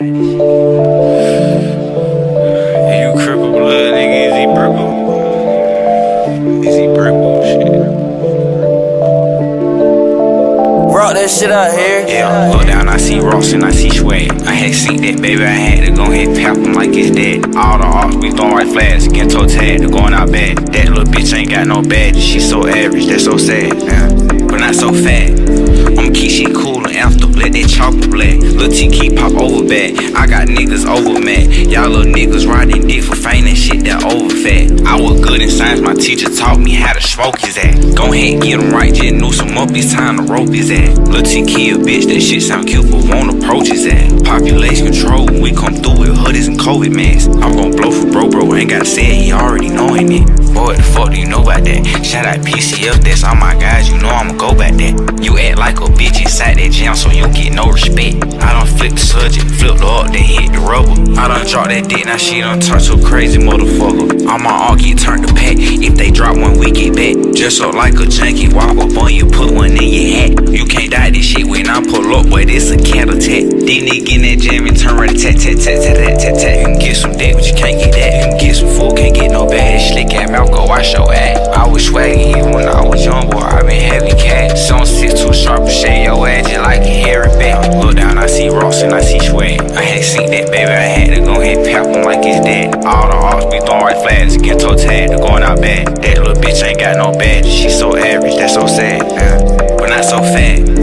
you cripple blood, nigga, is he purple? Is he purple? Shit. Brought that shit out here. Yeah, look down, I see Ross and I see Swag. I had seen that baby, I had to go ahead pap him like it's dead. All the arcs, we throwing right flags, get toe tag, they going out bad. That little bitch ain't got no badge, she so average, that's so sad. But not so fat. I'ma keep shit cool let that chopper black. Lil T keep pop over back. I got niggas over mad. Y'all little niggas riding dick for fame and shit that over fat. I was good in science, my teacher taught me how to smoke his ass. Go ahead, get him right, just noose him up, it's time to rope his ass. Lil T kill bitch, that shit sound cute, but won't approach his ass. Population control, when we come through with hoodies and COVID masks. I'm gon' blow for bro, bro, ain't gotta say it, he already knowing it. Boy, the fuck do you know about that? Shout out PCF, that's all my guys, you know I'ma go back there. You act like a bitch inside that jam, so you get no respect. I done flip the subject, flip the up, then hit the rubber. I done drop that dick, now she done turn to a crazy motherfucker. All my all get turned to pack. If they drop one, we get back. Just up like a junkie, walk up on you, put one in your hat. You can't die this shit when I pull up, boy, this a cat attack. These niggas in that jam and turn right tat tat tat tat tat tat mouth, go wash your ass. I was swaggy even when I was young, boy. I been heavy cat. Some six too sharp, shade your ass just like a hairy back. Look down, I see Ross and I see Swag. I had seen that baby, I had to go ahead pap him like it's dead. All the arcs be throwing right flags, get toe tag, going out bad. That little bitch ain't got no badge, she so average, that's so sad. But not so fat.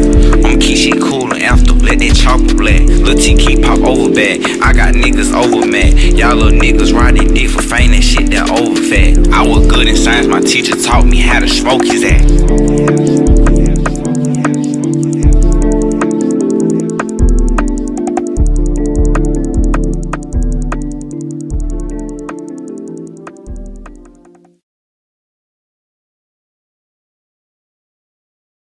Back. I got niggas over mad. Y'all little niggas riding dick for fame and shit that over fat. I was good in science, my teacher taught me how to smoke his ass.